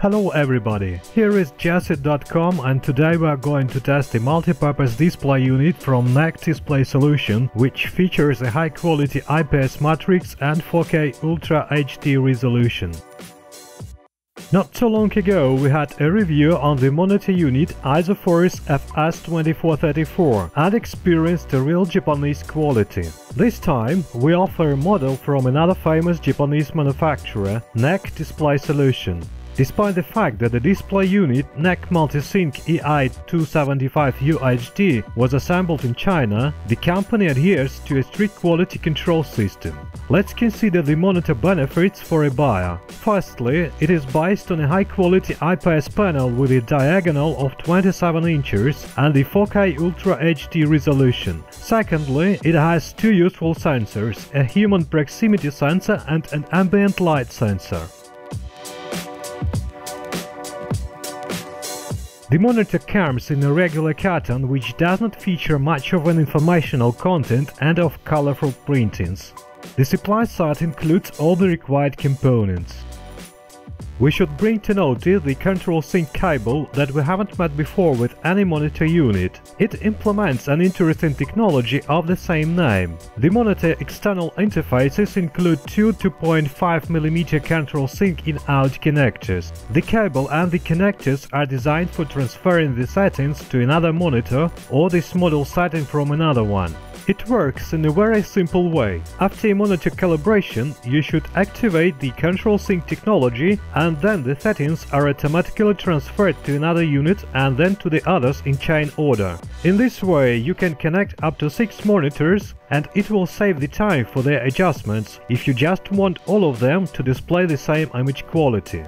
Hello everybody, here is GECID.com and today we are going to test a multi-purpose display unit from NEC Display Solution which features a high-quality IPS matrix and 4K Ultra HD resolution. Not so long ago we had a review on the monitor unit Eizo Foris FS2434 and experienced a real Japanese quality. This time we offer a model from another famous Japanese manufacturer, NEC Display Solution. Despite the fact that the display unit NEC MultiSync EA275 UHD was assembled in China, the company adheres to a strict quality control system. Let's consider the monitor benefits for a buyer. Firstly, it is based on a high-quality IPS panel with a diagonal of 27 inches and the 4K Ultra HD resolution. Secondly, it has two useful sensors, a human proximity sensor and an ambient light sensor. The monitor comes in a regular carton which does not feature much of an informational content and of colorful printings. The supply site includes all the required components. We should bring to notice the ControlSync cable that we haven't met before with any monitor unit. It implements an interesting technology of the same name. The monitor external interfaces include two 2.5mm ControlSync in-out connectors. The cable and the connectors are designed for transferring the settings to another monitor or this model setting from another one. It works in a very simple way. After a monitor calibration, you should activate the ControlSync technology and then the settings are automatically transferred to another unit and then to the others in chain order. In this way, you can connect up to 6 monitors and it will save the time for their adjustments if you just want all of them to display the same image quality.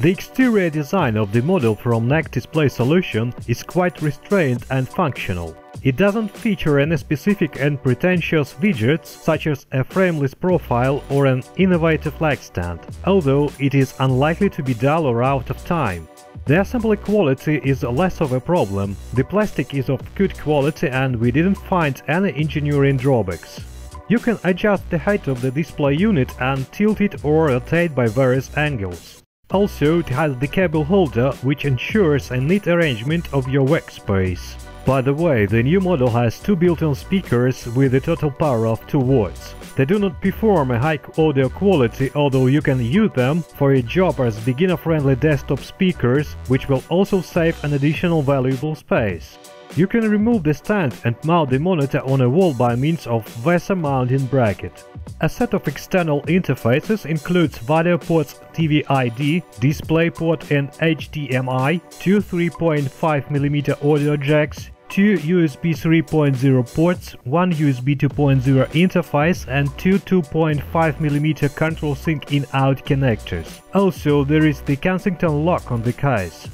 The exterior design of the model from NEC Display Solution is quite restrained and functional. It doesn't feature any specific and pretentious widgets such as a frameless profile or an innovative leg stand, although it is unlikely to be dull or out of time. The assembly quality is less of a problem, the plastic is of good quality and we didn't find any engineering drawbacks. You can adjust the height of the display unit and tilt it or rotate by various angles. Also, it has the cable holder, which ensures a neat arrangement of your workspace. By the way, the new model has two built-in speakers with a total power of 2 watts. They do not perform a high audio quality, although you can use them for a job as beginner-friendly desktop speakers, which will also save an additional valuable space. You can remove the stand and mount the monitor on a wall by means of VESA mounting bracket. A set of external interfaces includes video ports DVI-D, DisplayPort and HDMI, two 3.5mm audio jacks, two USB 3.0 ports, one USB 2.0 interface and two 2.5mm ControlSync in-out connectors. Also, there is the Kensington lock on the case.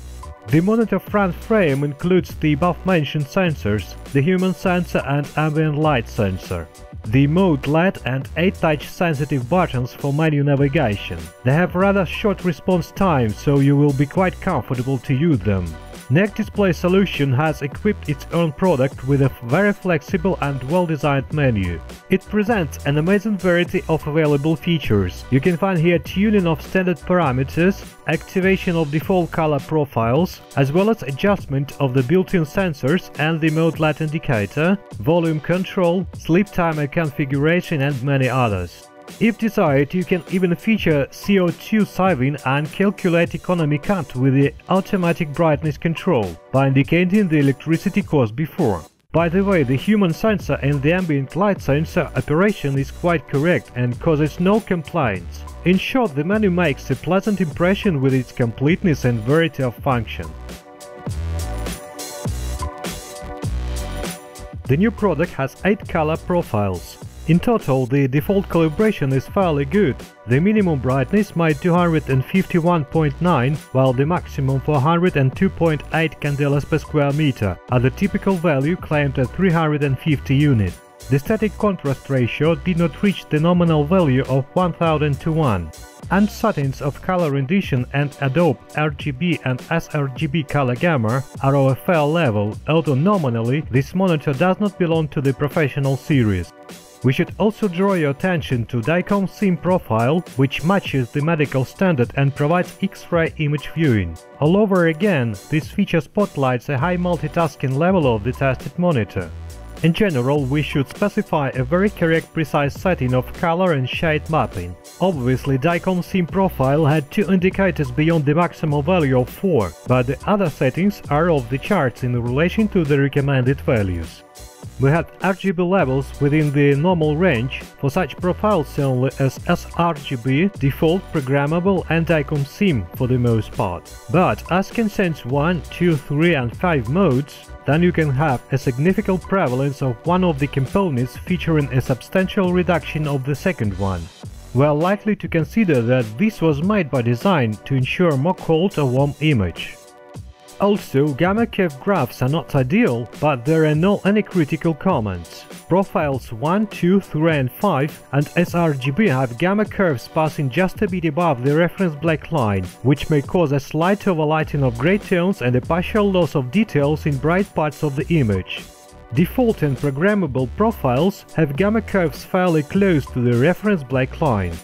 The monitor front frame includes the above-mentioned sensors, the human sensor and ambient light sensor. The mode LED and 8 touch sensitive buttons for menu navigation. They have rather short response time, so you will be quite comfortable to use them. NEC Display Solution has equipped its own product with a very flexible and well-designed menu. It presents an amazing variety of available features. You can find here tuning of standard parameters, activation of default color profiles, as well as adjustment of the built-in sensors and the mode light indicator, volume control, sleep timer configuration and many others. If desired, you can even feature CO2 saving and calculate economy cut with the automatic brightness control by indicating the electricity cost before. By the way, the human sensor and the ambient light sensor operation is quite correct and causes no complaints. In short, the menu makes a pleasant impression with its completeness and variety of function. The new product has 8 color profiles. In total, the default calibration is fairly good. The minimum brightness made 251.9, while the maximum 402.8 candelas per square meter, at the typical value claimed at 350 units. The static contrast ratio did not reach the nominal value of 1000 to 1 and settings of color rendition and Adobe RGB and sRGB color gamma are of a fair level, although nominally this monitor does not belong to the professional series. We should also draw your attention to DICOM SIM profile, which matches the medical standard and provides X-ray image viewing. All over again, this feature spotlights a high multitasking level of the tested monitor. In general, we should specify a very correct precise setting of color and shade mapping. Obviously, DICOM SIM profile had two indicators beyond the maximum value of 4, but the other settings are off the charts in relation to the recommended values. We had RGB levels within the normal range for such profiles only as sRGB, default, programmable and DICOM SIM for the most part. But as concerns 1, 2, 3 and 5 modes, then you can have a significant prevalence of one of the components featuring a substantial reduction of the second one. We are likely to consider that this was made by design to ensure more cold or warm image. Also, gamma curve graphs are not ideal, but there are no any critical comments. Profiles 1, 2, 3 and 5 and sRGB have gamma curves passing just a bit above the reference black line, which may cause a slight overlighting of gray tones and a partial loss of details in bright parts of the image. Default and programmable profiles have gamma curves fairly close to the reference black line.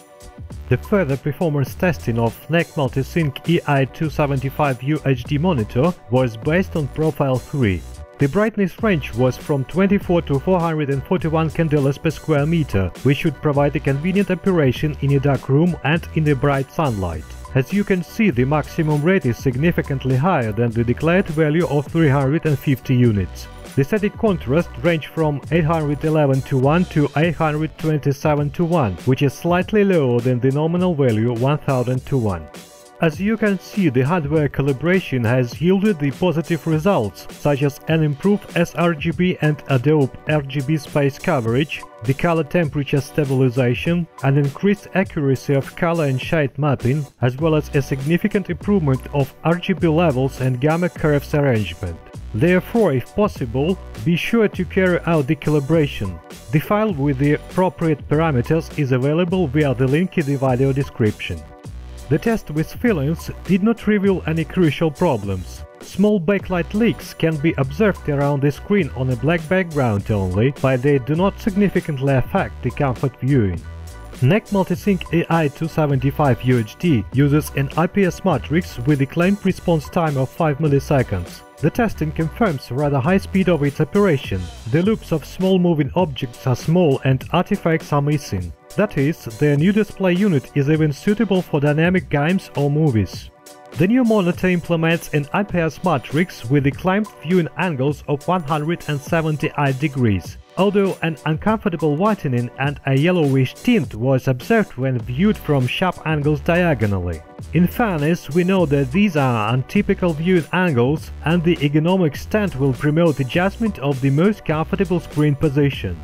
The further performance testing of NEC MultiSync EA275 UHD monitor was based on Profile 3. The brightness range was from 24 to 441 candelas per square meter, which should provide a convenient operation in a dark room and in the bright sunlight. As you can see, the maximum rate is significantly higher than the declared value of 350 units. The static contrast range from 811 to 1 to 827 to 1, which is slightly lower than the nominal value 1000 to 1. As you can see, the hardware calibration has yielded the positive results, such as an improved sRGB and Adobe RGB space coverage, the color temperature stabilization, an increased accuracy of color and shade mapping, as well as a significant improvement of RGB levels and gamma curves arrangement. Therefore, if possible, be sure to carry out the calibration. The file with the appropriate parameters is available via the link in the video description. The test with fill-ins did not reveal any crucial problems. Small backlight leaks can be observed around the screen on a black background only, but they do not significantly affect the comfort viewing. NEC MultiSync EA275 UHD uses an IPS matrix with a claimed response time of 5 milliseconds. The testing confirms rather high speed of its operation. The loops of small moving objects are small and artifacts are missing. That is, the new display unit is even suitable for dynamic games or movies. The new monitor implements an IPS matrix with the claimed viewing angles of 178 degrees although an uncomfortable whitening and a yellowish tint was observed when viewed from sharp angles diagonally. In fairness, we know that these are untypical viewing angles and the ergonomic stand will promote adjustment of the most comfortable screen position.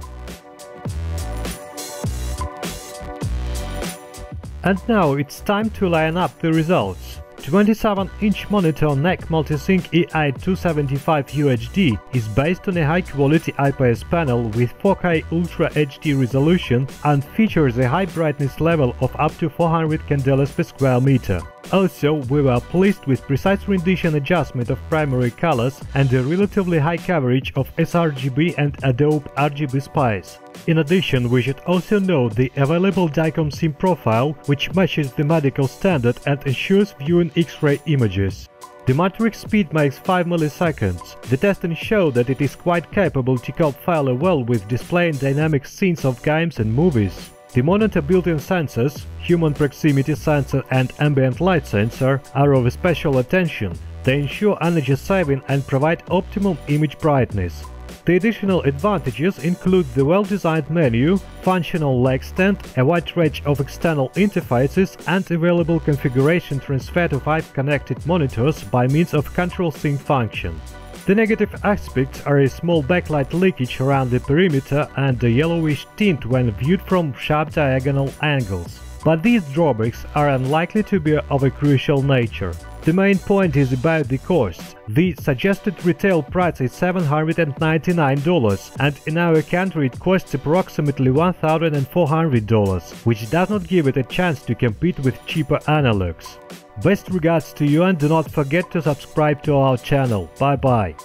And now it's time to line up the results. 27-inch monitor NEC MultiSync EA275 UHD is based on a high-quality IPS panel with 4K Ultra HD resolution and features a high brightness level of up to 400 candelas per square meter. Also, we were pleased with precise rendition adjustment of primary colors and a relatively high coverage of sRGB and Adobe RGB Spice. In addition, we should also note the available DICOM SIM profile, which matches the medical standard and ensures viewing X-ray images. The matrix speed makes 5 milliseconds. The testing showed that it is quite capable to cope fairly well with displaying dynamic scenes of games and movies. The monitor built-in sensors, human proximity sensor and ambient light sensor are of special attention. They ensure energy saving and provide optimum image brightness. The additional advantages include the well-designed menu, functional leg stand, a wide range of external interfaces and available configuration transfer to 5 connected monitors by means of ControlSync function. The negative aspects are a small backlight leakage around the perimeter and a yellowish tint when viewed from sharp diagonal angles. But these drawbacks are unlikely to be of a crucial nature. The main point is about the cost. The suggested retail price is $799 and in our country it costs approximately $1,400, which does not give it a chance to compete with cheaper analogs. Best regards to you and do not forget to subscribe to our channel. Bye bye.